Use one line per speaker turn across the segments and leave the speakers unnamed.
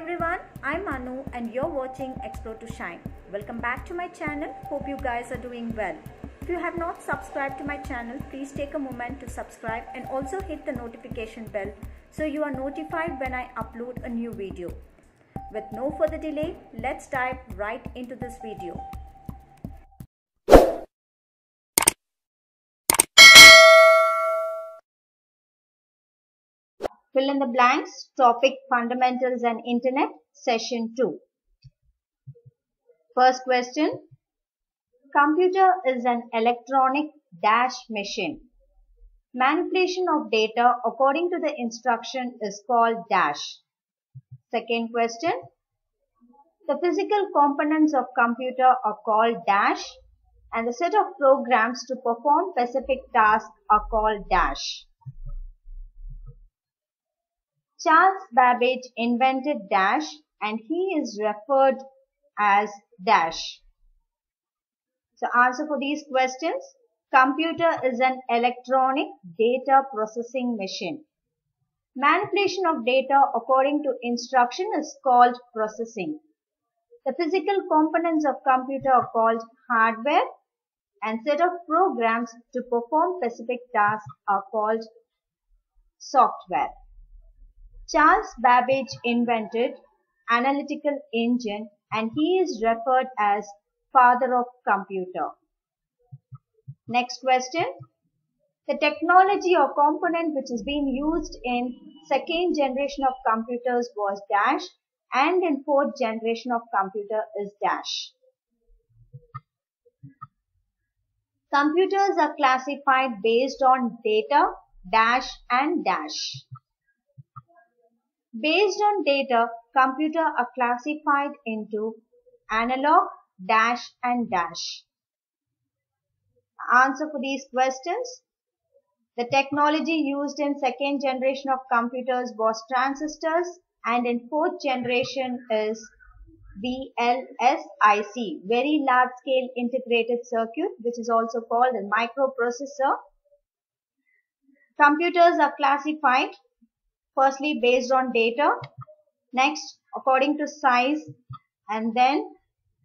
everyone, I'm Manu and you're watching Explore to Shine. Welcome back to my channel. Hope you guys are doing well. If you have not subscribed to my channel, please take a moment to subscribe and also hit the notification bell so you are notified when I upload a new video. With no further delay, let's dive right into this video. Fill in the blanks, topic fundamentals and internet, session 2. First question. Computer is an electronic dash machine. Manipulation of data according to the instruction is called dash. Second question. The physical components of computer are called dash and the set of programs to perform specific tasks are called dash. Charles Babbage invented dash and he is referred as dash. So answer for these questions. Computer is an electronic data processing machine. Manipulation of data according to instruction is called processing. The physical components of computer are called hardware and set of programs to perform specific tasks are called software. Charles Babbage invented analytical engine and he is referred as father of computer. Next question. The technology or component which is being used in second generation of computers was dash and in fourth generation of computer is dash. Computers are classified based on data, dash and dash. Based on data, computer are classified into analog, dash and dash. Answer for these questions. The technology used in second generation of computers was transistors and in fourth generation is VLSIC, very large scale integrated circuit which is also called a microprocessor. Computers are classified firstly based on data, next according to size and then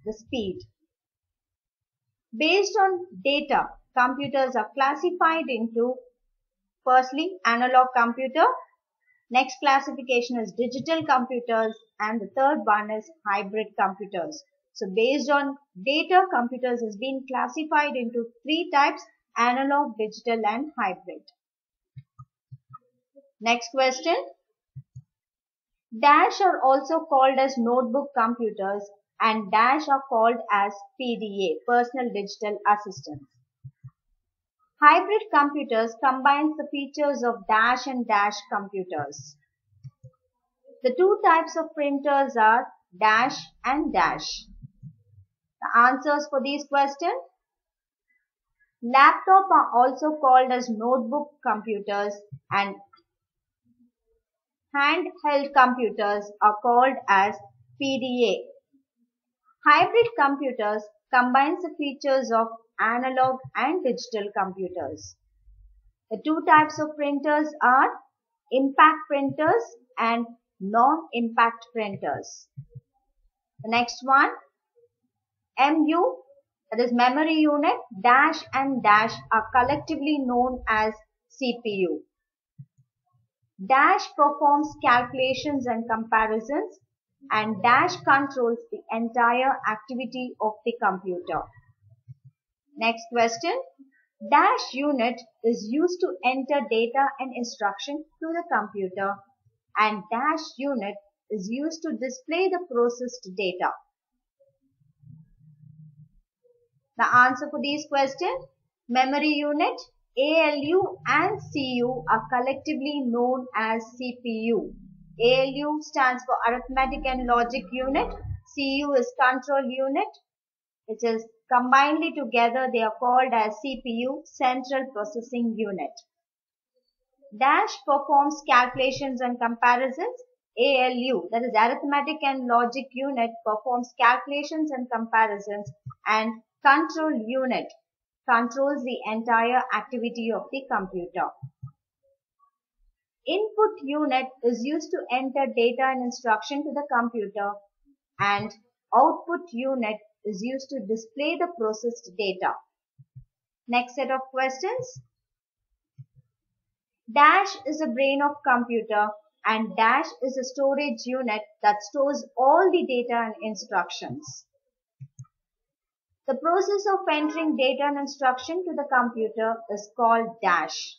the speed. Based on data, computers are classified into firstly analog computer, next classification is digital computers and the third one is hybrid computers. So based on data, computers has been classified into three types analog, digital and hybrid. Next question. Dash are also called as notebook computers and Dash are called as PDA, Personal Digital Assistants. Hybrid computers combines the features of Dash and Dash computers. The two types of printers are Dash and Dash. The answers for these questions. Laptop are also called as notebook computers and handheld computers are called as PDA. Hybrid computers combines the features of analog and digital computers. The two types of printers are impact printers and non-impact printers. The next one, MU, that is memory unit, dash and dash are collectively known as CPU. Dash performs calculations and comparisons and Dash controls the entire activity of the computer. Next question. Dash unit is used to enter data and instruction to the computer and Dash unit is used to display the processed data. The answer for these questions, memory unit, ALU and CU are collectively known as CPU. ALU stands for arithmetic and logic unit. CU is control unit which is combinedly together they are called as CPU central processing unit. Dash performs calculations and comparisons. ALU that is arithmetic and logic unit performs calculations and comparisons and control unit controls the entire activity of the computer. input unit is used to enter data and instruction to the computer and output unit is used to display the processed data. Next set of questions. Dash is the brain of computer and dash is a storage unit that stores all the data and instructions. The process of entering data and instruction to the computer is called dash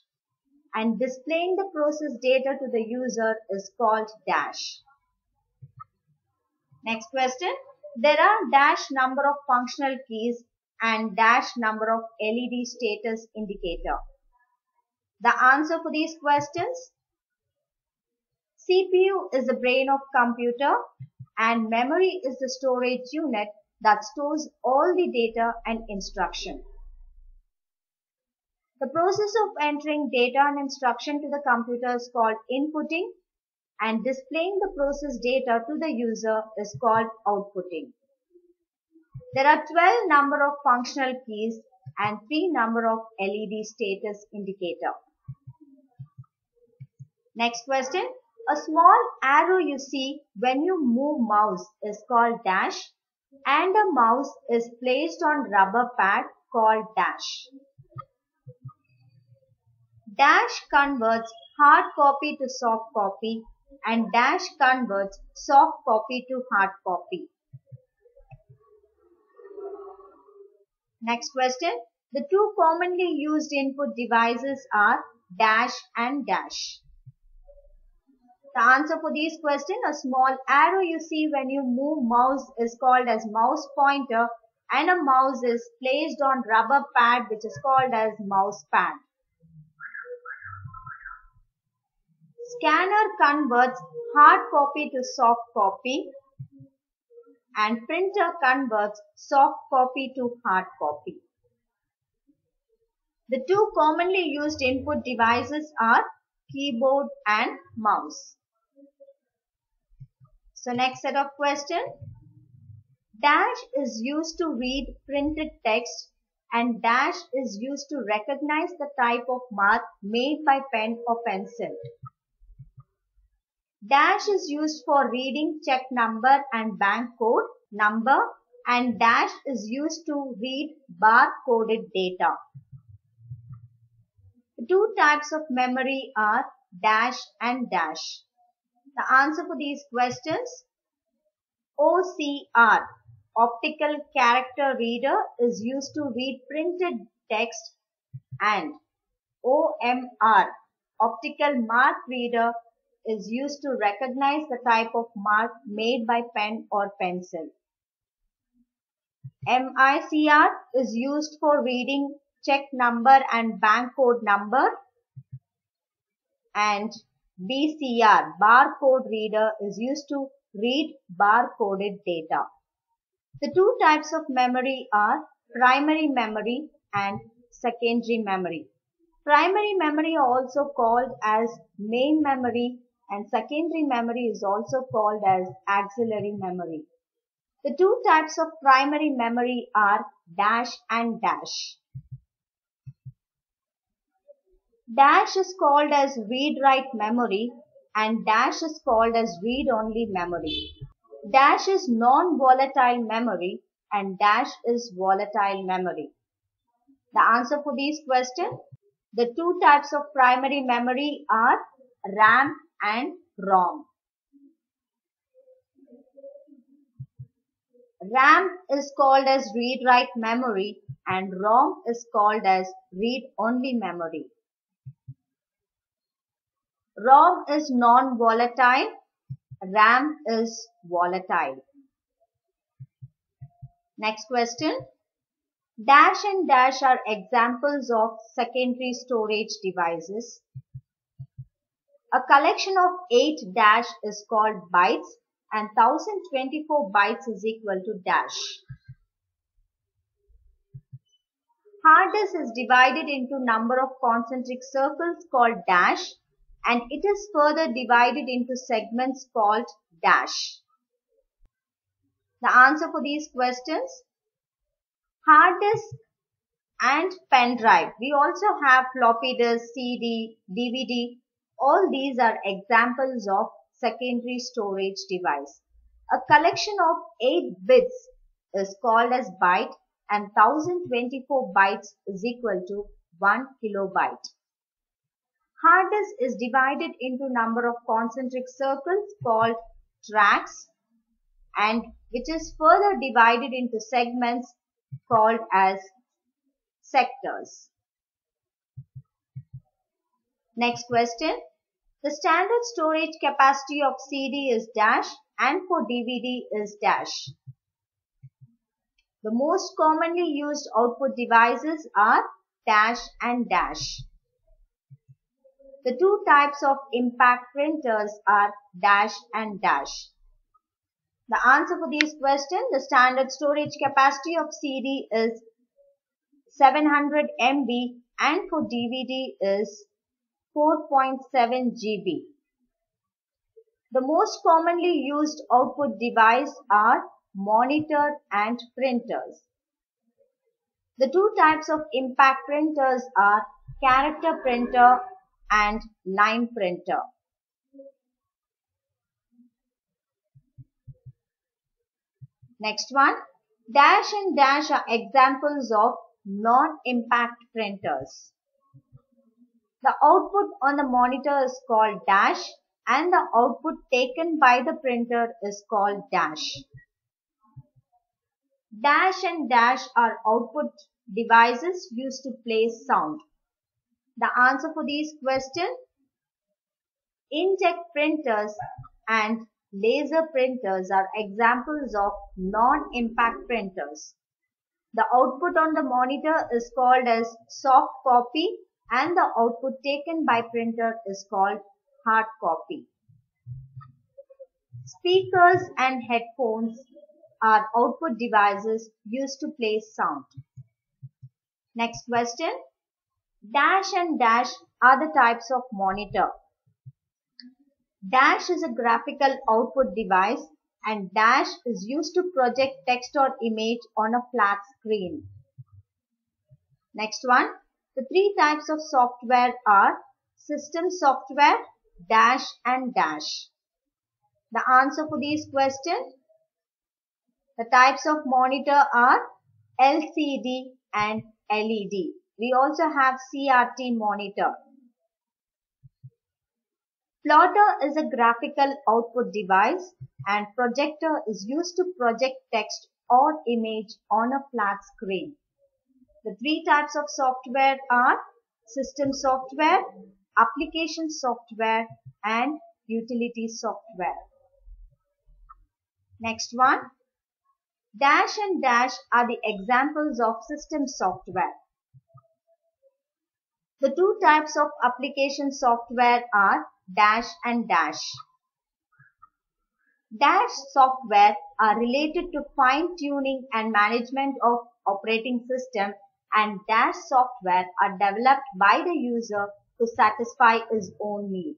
and displaying the process data to the user is called dash. Next question. There are dash number of functional keys and dash number of LED status indicator. The answer for these questions CPU is the brain of computer and memory is the storage unit that stores all the data and instruction. The process of entering data and instruction to the computer is called inputting and displaying the process data to the user is called outputting. There are 12 number of functional keys and 3 number of LED status indicator. Next question. A small arrow you see when you move mouse is called dash and a mouse is placed on rubber pad called dash. Dash converts hard copy to soft copy and dash converts soft copy to hard copy. Next question. The two commonly used input devices are dash and dash. The answer for these question, a small arrow you see when you move mouse is called as mouse pointer and a mouse is placed on rubber pad which is called as mouse pad. Scanner converts hard copy to soft copy and printer converts soft copy to hard copy. The two commonly used input devices are keyboard and mouse. So next set of question. Dash is used to read printed text and dash is used to recognize the type of mark made by pen or pencil. Dash is used for reading check number and bank code number and dash is used to read bar coded data. The two types of memory are dash and dash. The answer for these questions, OCR, optical character reader is used to read printed text and OMR, optical mark reader is used to recognize the type of mark made by pen or pencil. MICR is used for reading check number and bank code number and BCR, barcode reader is used to read barcoded data. The two types of memory are primary memory and secondary memory. Primary memory also called as main memory and secondary memory is also called as auxiliary memory. The two types of primary memory are dash and dash. Dash is called as read-write memory and dash is called as read-only memory. Dash is non-volatile memory and dash is volatile memory. The answer for these questions, the two types of primary memory are RAM and ROM. RAM is called as read-write memory and ROM is called as read-only memory. ROM is non-volatile. RAM is volatile. Next question. Dash and dash are examples of secondary storage devices. A collection of 8 dash is called bytes and 1024 bytes is equal to dash. Hard disk is divided into number of concentric circles called dash and it is further divided into segments called dash. The answer for these questions, hard disk and pen drive. We also have floppy disk, CD, DVD. All these are examples of secondary storage device. A collection of 8 bits is called as byte and 1024 bytes is equal to 1 kilobyte. Hard disk is divided into number of concentric circles called tracks and which is further divided into segments called as sectors. Next question. The standard storage capacity of CD is dash and for DVD is dash. The most commonly used output devices are dash and dash. The two types of impact printers are dash and dash. The answer for these questions, the standard storage capacity of CD is 700 MB and for DVD is 4.7 GB. The most commonly used output device are monitor and printers. The two types of impact printers are character printer and line printer. Next one, dash and dash are examples of non-impact printers. The output on the monitor is called dash and the output taken by the printer is called dash. Dash and dash are output devices used to play sound. The answer for these questions, inkjet printers and laser printers are examples of non-impact printers. The output on the monitor is called as soft copy and the output taken by printer is called hard copy. Speakers and headphones are output devices used to play sound. Next question. Dash and dash are the types of monitor. Dash is a graphical output device and dash is used to project text or image on a flat screen. Next one. The three types of software are system software, dash and dash. The answer for these questions, the types of monitor are LCD and LED. We also have CRT monitor. Plotter is a graphical output device and projector is used to project text or image on a flat screen. The three types of software are system software, application software and utility software. Next one. Dash and dash are the examples of system software. The two types of application software are dash and dash. Dash software are related to fine tuning and management of operating system and dash software are developed by the user to satisfy his own need.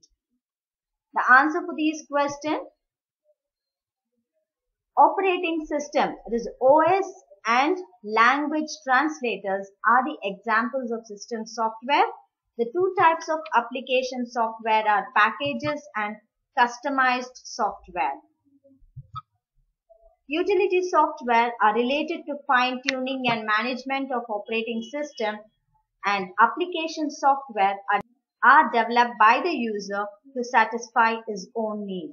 The answer for these questions operating system that is OS and language translators are the examples of system software. The two types of application software are packages and customized software. Utility software are related to fine tuning and management of operating system and application software are, are developed by the user to satisfy his own need.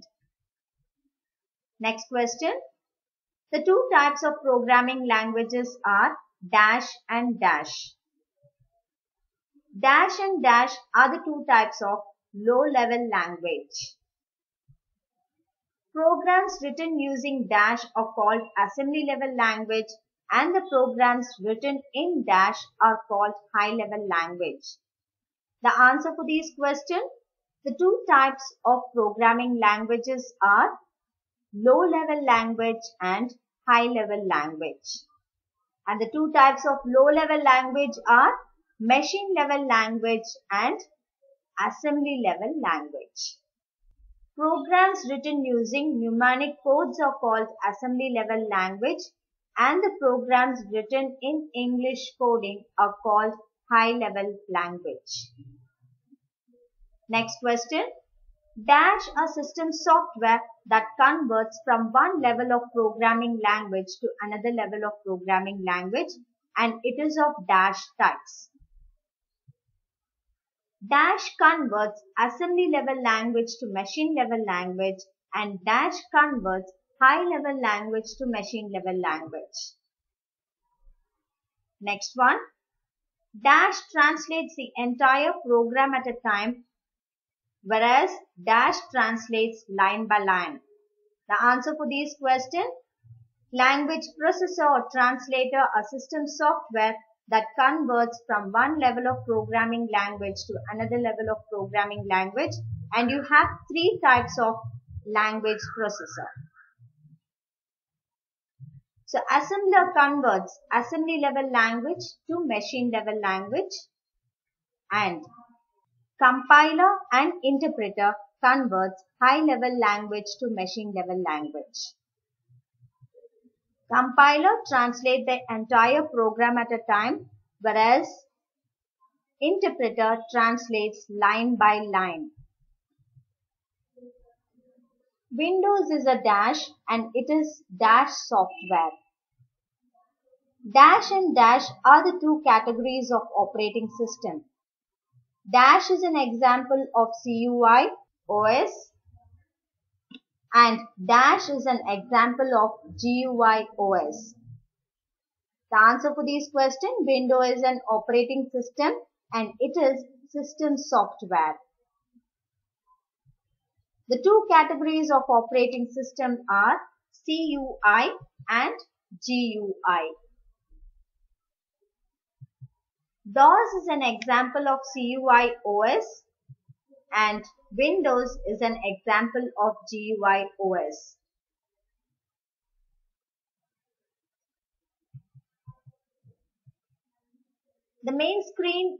Next question. The two types of programming languages are dash and dash. Dash and dash are the two types of low-level language. Programs written using Dash are called assembly level language and the programs written in Dash are called high level language. The answer for these questions, the two types of programming languages are low level language and high level language. And the two types of low level language are machine level language and assembly level language. Programs written using mnemonic codes are called assembly level language and the programs written in English coding are called high level language. Next question. Dash a system software that converts from one level of programming language to another level of programming language and it is of dash types. Dash converts assembly level language to machine level language and Dash converts high level language to machine level language. Next one. Dash translates the entire program at a time whereas dash translates line by line. The answer for these questions, language processor or translator a system software that converts from one level of programming language to another level of programming language and you have three types of language processor. So assembler converts assembly level language to machine level language and Compiler and interpreter converts high-level language to machine-level language. Compiler translates the entire program at a time, whereas interpreter translates line by line. Windows is a dash and it is dash software. Dash and dash are the two categories of operating system. Dash is an example of CUI OS and Dash is an example of GUI OS. The answer for these questions, Windows is an operating system and it is system software. The two categories of operating system are CUI and GUI. DOS is an example of CUI OS and Windows is an example of GUI OS. The main screen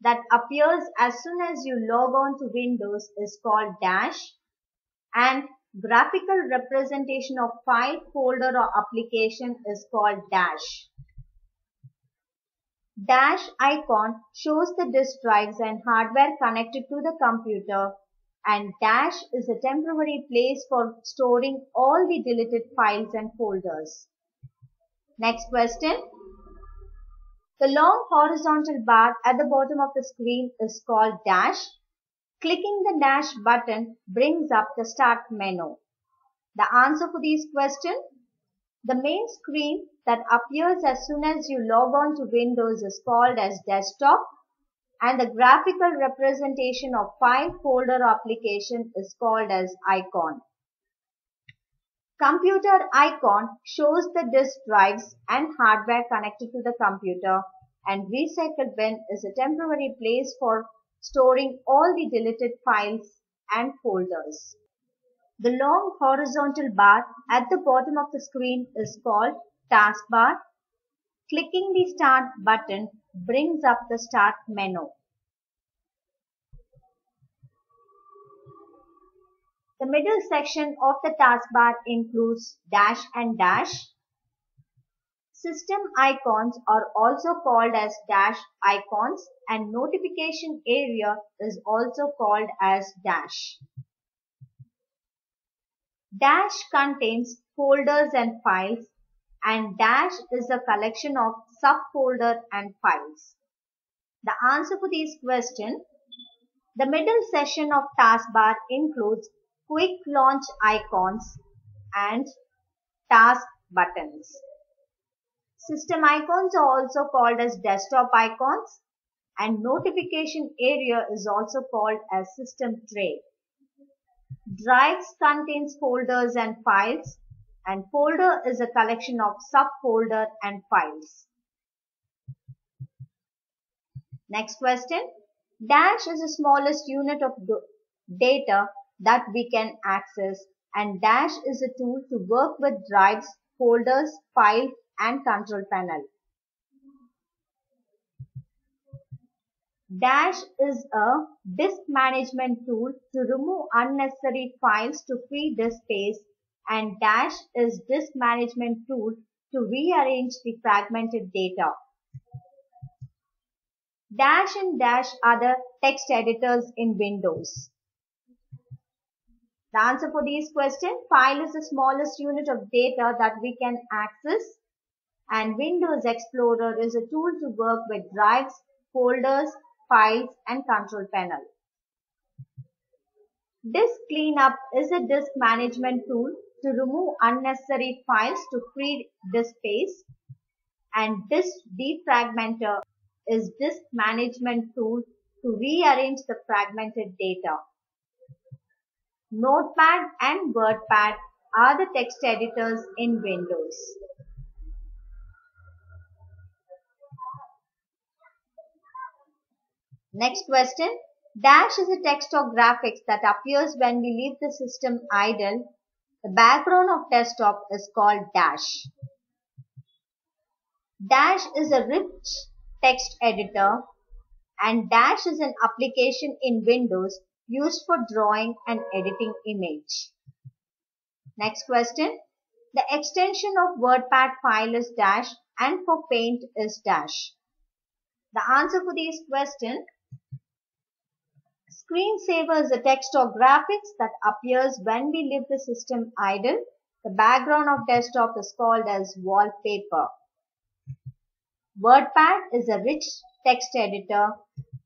that appears as soon as you log on to Windows is called Dash and graphical representation of file, folder or application is called Dash. Dash icon shows the disk drives and hardware connected to the computer and Dash is a temporary place for storing all the deleted files and folders. Next question. The long horizontal bar at the bottom of the screen is called Dash. Clicking the Dash button brings up the Start menu. The answer for these question. the main screen that appears as soon as you log on to Windows is called as desktop and the graphical representation of file folder application is called as icon. Computer icon shows the disk drives and hardware connected to the computer and recycle bin is a temporary place for storing all the deleted files and folders. The long horizontal bar at the bottom of the screen is called taskbar. Clicking the Start button brings up the Start menu. The middle section of the taskbar includes dash and dash. System icons are also called as dash icons and notification area is also called as dash. Dash contains folders and files and Dash is a collection of subfolder and files. The answer for this question, the middle section of taskbar includes quick launch icons and task buttons. System icons are also called as desktop icons and notification area is also called as system tray. Drives contains folders and files and folder is a collection of subfolder and files. Next question. Dash is the smallest unit of data that we can access and Dash is a tool to work with drives, folders, files and control panel. Dash is a disk management tool to remove unnecessary files to free disk space and Dash is disk management tool to rearrange the fragmented data. Dash and Dash are the text editors in Windows. The answer for these questions, file is the smallest unit of data that we can access and Windows Explorer is a tool to work with drives, folders, files and control panel. Disk Cleanup is a disk management tool to remove unnecessary files to free disk space and Disk Defragmenter is disk management tool to rearrange the fragmented data. Notepad and WordPad are the text editors in Windows. Next question. Dash is a text or graphics that appears when we leave the system idle. The background of desktop is called dash. Dash is a rich text editor and Dash is an application in Windows used for drawing and editing image. Next question. The extension of WordPad file is Dash and for Paint is Dash. The answer for this questions Screensaver is a text or graphics that appears when we leave the system idle. The background of desktop is called as wallpaper. WordPad is a rich text editor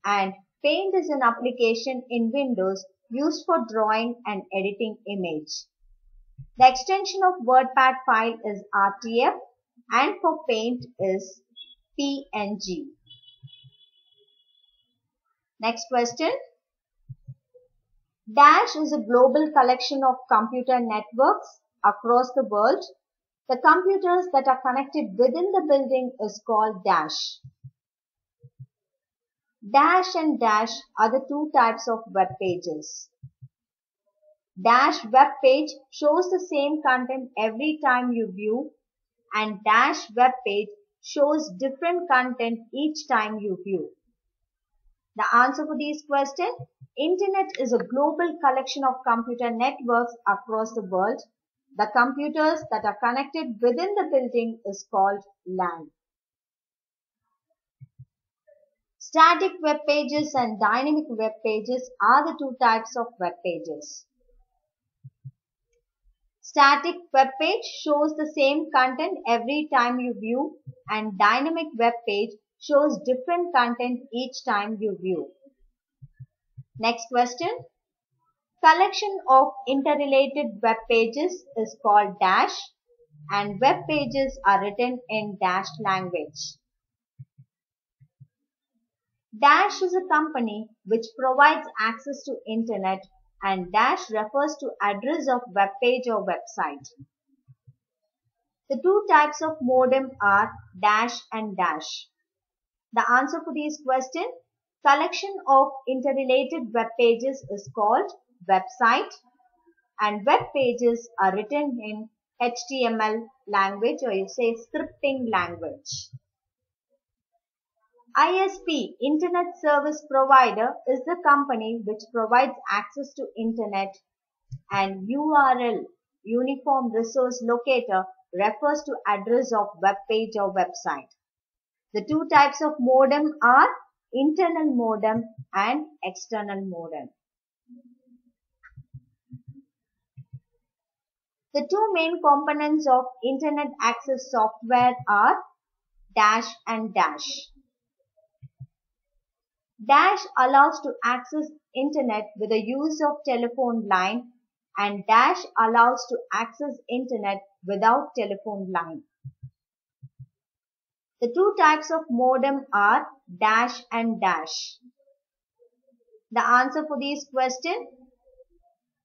and Paint is an application in Windows used for drawing and editing image. The extension of WordPad file is RTF and for Paint is PNG. Next question. Dash is a global collection of computer networks across the world. The computers that are connected within the building is called Dash. Dash and Dash are the two types of web pages. Dash web page shows the same content every time you view and Dash web page shows different content each time you view. The answer for these questions Internet is a global collection of computer networks across the world. The computers that are connected within the building is called LAN. Static web pages and dynamic web pages are the two types of web pages. Static web page shows the same content every time you view and dynamic web page shows different content each time you view. Next question. Collection of interrelated web pages is called Dash and web pages are written in Dash language. Dash is a company which provides access to internet and Dash refers to address of web page or website. The two types of modem are Dash and Dash. The answer for these question, collection of interrelated web pages is called website and web pages are written in HTML language or you say scripting language. ISP, Internet Service Provider, is the company which provides access to Internet and URL, Uniform Resource Locator, refers to address of web page or website. The two types of modem are internal modem and external modem. The two main components of Internet Access software are Dash and Dash. Dash allows to access Internet with the use of telephone line and Dash allows to access Internet without telephone line. The two types of modem are dash and dash. The answer for these question.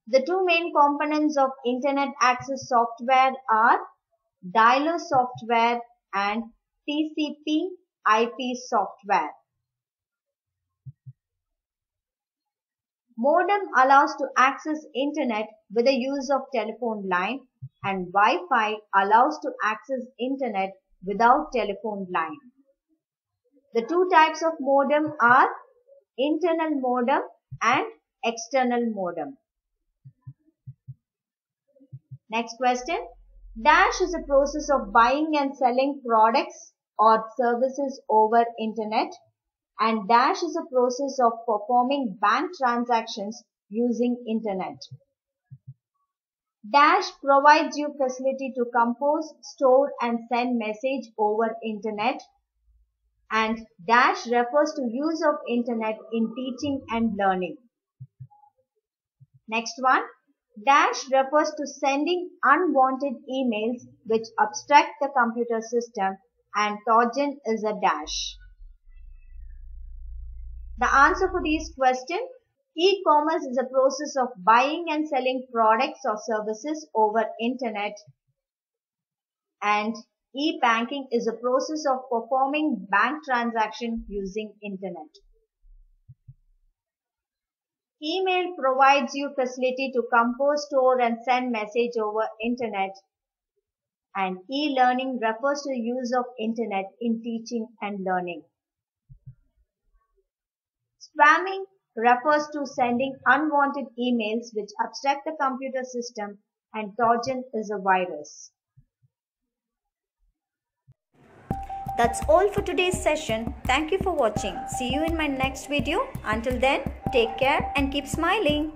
The two main components of Internet Access software are dialer software and TCP IP software. Modem allows to access internet with the use of telephone line and Wi-Fi allows to access internet without telephone line. The two types of modem are internal modem and external modem. Next question. Dash is a process of buying and selling products or services over internet and dash is a process of performing bank transactions using internet. Dash provides you facility to compose, store and send message over internet and dash refers to use of internet in teaching and learning. Next one, dash refers to sending unwanted emails which obstruct the computer system and Trojan is a dash. The answer for these questions E-commerce is a process of buying and selling products or services over internet and e-banking is a process of performing bank transaction using internet. Email provides you facility to compose, store and send message over internet and e-learning refers to use of internet in teaching and learning. Spamming refers to sending unwanted emails which obstruct the computer system and Trojan is a virus.
That's all for today's session. Thank you for watching. See you in my next video. Until then, take care and keep smiling.